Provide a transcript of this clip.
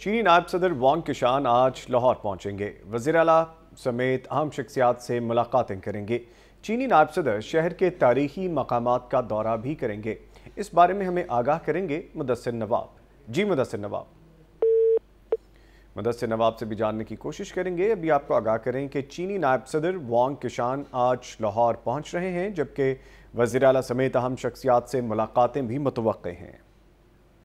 चीनी नायब सदर वांग किशान आज लाहौर पहुँचेंगे। वज़ीर अला समेत अहम शख्सियात से मुलाकातें करेंगे। चीनी नायब सदर शहर के तारीखी मकाम का दौरा भी करेंगे। इस बारे में हमें आगाह करेंगे मुदसर नवाब। जी मुदसर नवाब। मुदसर नवाब से भी जानने की कोशिश करेंगे। अभी आपको आगाह करें कि चीनी नायब सदर वांग किशान आज लाहौर पहुँच रहे हैं, जबकि वज़ीर अला समेत अहम शख्सियात से मुलाकातें भी मुतव हैं।